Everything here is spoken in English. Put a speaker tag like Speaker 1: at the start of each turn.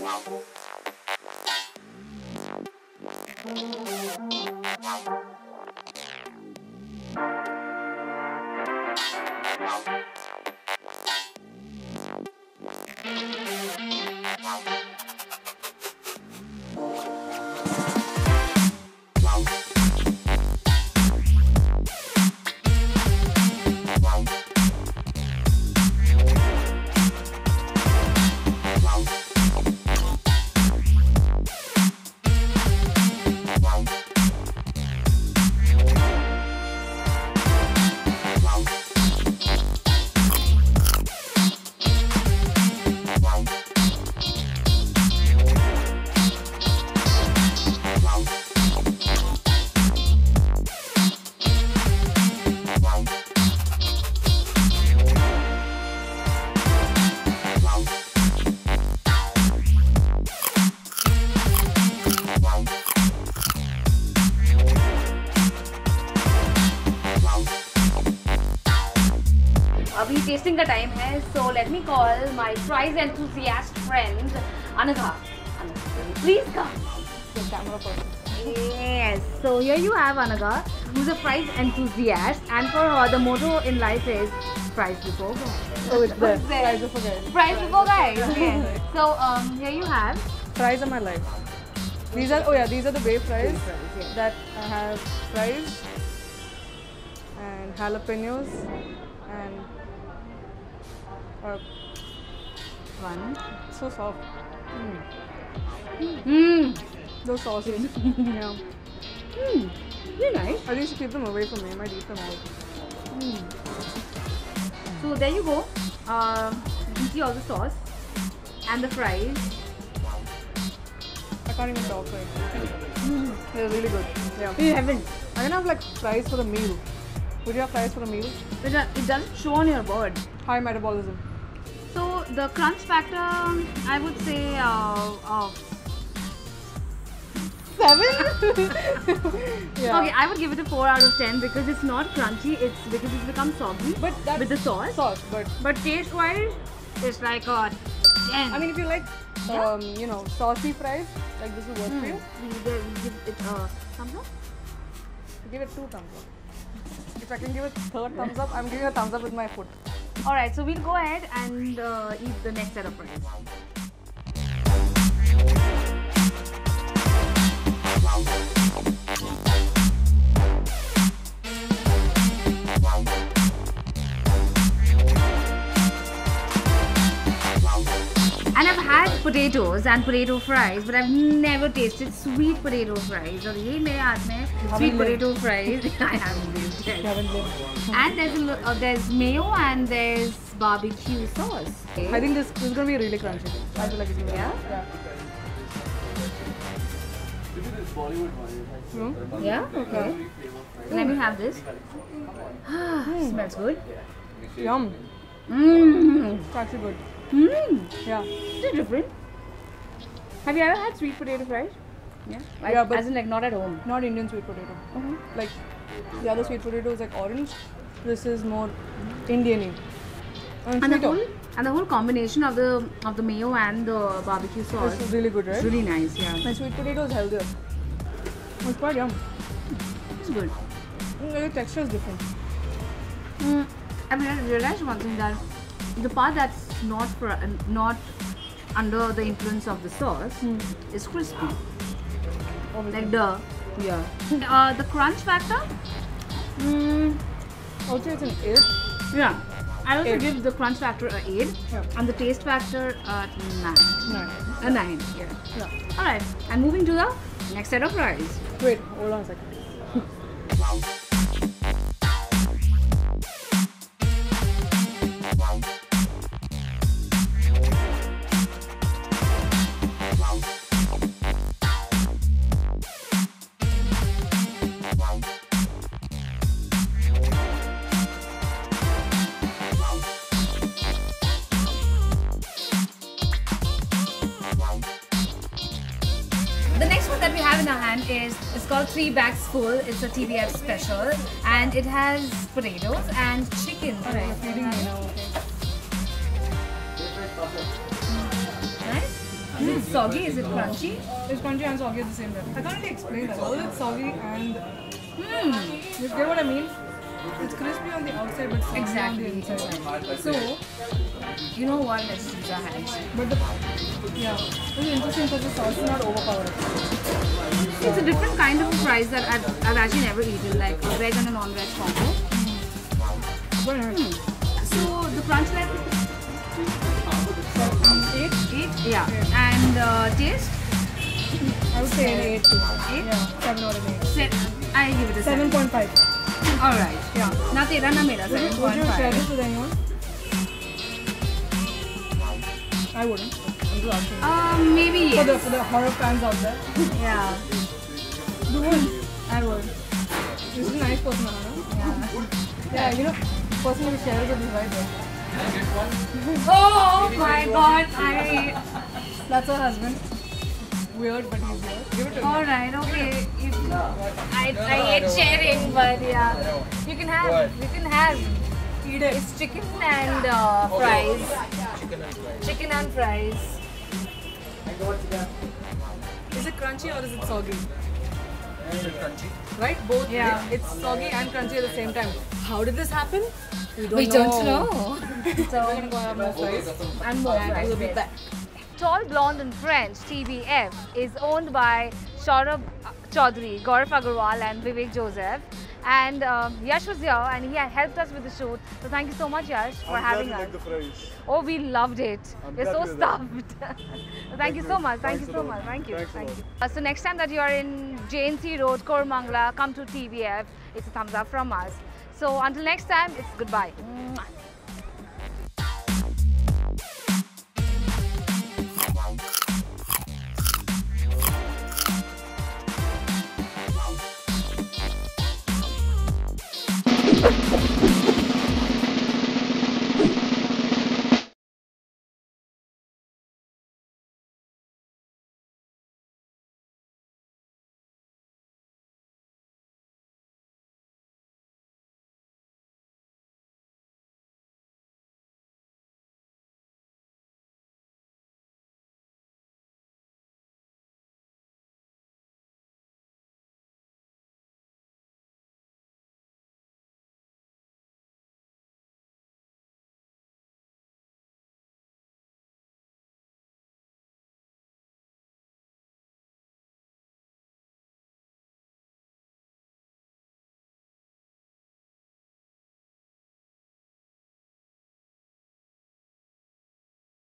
Speaker 1: Wow. अभी testing का time है so let me call my fries enthusiast friend Anagha please come
Speaker 2: The camera person.
Speaker 1: Yes. So here you have Anaga, who's a fries enthusiast, and for her the motto in life is fries before guys.
Speaker 2: Oh, it's there.
Speaker 1: It's there.
Speaker 2: Fries are for guys.
Speaker 1: Fries before guys. Yes. So um, here you have
Speaker 2: Fries are my life. These are oh yeah, these are the bay fries
Speaker 1: fries. Yeah.
Speaker 2: that I have fries and jalapenos and uh,
Speaker 1: One.
Speaker 2: so soft.
Speaker 1: Hmm.
Speaker 2: Those sauces. yeah.
Speaker 1: Hmm. Very nice.
Speaker 2: I used to keep them away from me. I might eat them all.
Speaker 1: So there you go. Um, you see all the sauce and the fries.
Speaker 2: I can't even talk right. They're really good. Yeah.
Speaker 1: You haven't.
Speaker 2: I'm gonna have like fries for a meal. Would you have fries for a meal?
Speaker 1: Uh, it doesn't show on your board.
Speaker 2: High metabolism.
Speaker 1: So the crunch factor, I would say, uh, uh,
Speaker 2: Seven? yeah.
Speaker 1: okay, I would give it a four out of ten because it's not crunchy. It's because it's become soggy
Speaker 2: But that's
Speaker 1: with the sauce.
Speaker 2: sauce, but
Speaker 1: But taste-wise, it's like a ten.
Speaker 2: I mean, if you like, um, you know, saucy fries, like this will work for you.
Speaker 1: we, we give it a thumbs up.
Speaker 2: Give it two thumbs up. If I can give it third thumbs up, I'm giving a thumbs up with my foot.
Speaker 1: All right, so we'll go ahead and uh, eat the next set of fries. potatoes and potato fries, but I've never tasted sweet potato fries. और ये मेरे हाथ में sweet
Speaker 2: lived.
Speaker 1: potato fries. I haven't lived
Speaker 2: You
Speaker 1: yet.
Speaker 2: haven't lived.
Speaker 1: And there's a, lo- uh, there's mayo and there's barbecue sauce.
Speaker 2: I think this, this is gonna be really crunchy. I feel like it's gonna be.
Speaker 1: Yeah?
Speaker 2: Yeah. Hmm?
Speaker 1: yeah. Okay. Let me have this. Smells good.
Speaker 2: Yum.
Speaker 1: Mmm.
Speaker 2: It's actually good.
Speaker 1: Mmm.
Speaker 2: Yeah.
Speaker 1: It's different. Have you ever had sweet potato fries? Yeah. Like,
Speaker 2: Yeah, but-
Speaker 1: as in like not at home.
Speaker 2: Not Indian sweet potato. Like the other sweet potato is like orange. This is more Indian-y. And,
Speaker 1: And the whole and the whole combination of the of the mayo and the barbecue sauce
Speaker 2: This is really good, right?
Speaker 1: really nice. Yeah.
Speaker 2: My sweet potato is healthier. It's quite yum.
Speaker 1: It's good.
Speaker 2: Mm, The texture is different.
Speaker 1: Mm, I mean, I realized one thing that the part that's not for uh, not under the influence of the sauce is crispy.
Speaker 2: Obviously.
Speaker 1: Like the yeah. Uh, the crunch factor. Mm,
Speaker 2: Also, it's an 8.
Speaker 1: yeah. I also
Speaker 2: Eight.
Speaker 1: give the crunch factor a eight,
Speaker 2: Yeah.
Speaker 1: and the taste factor a nine.
Speaker 2: Nine.
Speaker 1: A nine. Yeah.
Speaker 2: Yeah.
Speaker 1: All right. And moving to the next set of fries.
Speaker 2: Wait, hold on a second.
Speaker 1: The in our hand is it's called Three Bags Full. It's a TBF special, and it has potatoes and chicken.
Speaker 2: Alright, you're feeding me. Mm.
Speaker 1: Nice. Mm, mm, is it soggy? Is it crunchy?
Speaker 2: It's crunchy and soggy at the same time. I can't really explain that. How is it soggy and
Speaker 1: Hmm.
Speaker 2: you get what I mean? It's crispy on the outside but soggy
Speaker 1: Exactly.
Speaker 2: on the inside.
Speaker 1: So, you know what? Let's use our hands.
Speaker 2: But the yeah, it's interesting because the sauce is not overpowering.
Speaker 1: It's a different kind of a fries that I've, I've actually never eaten, like a veg and a non-veg combo.
Speaker 2: Nice.
Speaker 1: So the crunch level,
Speaker 2: Eight.
Speaker 1: eight, yeah, and uh, taste,
Speaker 2: I would say an eight too.
Speaker 1: eight.
Speaker 2: Yeah, seven or an eight.
Speaker 1: Se- I give it a
Speaker 2: Seven
Speaker 1: seven.
Speaker 2: point five.
Speaker 1: All right.
Speaker 2: Yeah.
Speaker 1: Na tera na mera
Speaker 2: Would you, would you share this with anyone? I wouldn't. I'm just asking.
Speaker 1: Um, maybe
Speaker 2: For the for the horror fans out there.
Speaker 1: Yeah.
Speaker 2: You would.
Speaker 1: I would.
Speaker 2: This is a nice person, Anna.
Speaker 1: Yeah.
Speaker 2: Yeah, you know, person who shares with is right there.
Speaker 1: Oh my God! I.
Speaker 2: That's her husband. Weird, but he's weird. Give it to
Speaker 1: All right. Okay. If, I I hate sharing, but yeah, you can have. You can have.
Speaker 2: Eat it.
Speaker 1: It's chicken and uh, fries. Chicken and fries.
Speaker 2: Is it crunchy or is it soggy? Right? Both.
Speaker 1: Yeah.
Speaker 2: It's soggy and crunchy at the same time. How did this happen? We don't
Speaker 1: We
Speaker 2: know.
Speaker 1: don't know.
Speaker 2: We're gonna go have more fries.
Speaker 1: and more fries.
Speaker 2: we'll be back.
Speaker 3: Tall Blonde and French TBF is owned by Saurabh uh, Chaudhary, Gaurav Agarwal and Vivek Joseph. And um, Yash was here and he helped us with the shoot. So thank you so much Yash for
Speaker 4: I'm
Speaker 3: having us.
Speaker 4: like the fries.
Speaker 3: Oh, we loved it.
Speaker 4: I'm
Speaker 3: We're so stuffed. so thank you so much. Thank
Speaker 4: Thanks
Speaker 3: you so much. Thank you.
Speaker 4: Thanks
Speaker 3: Thank you. Uh, so next time that you are in JNC Road, Koramangala, come to TBF. It's a thumbs up from us. So until next time, it's goodbye.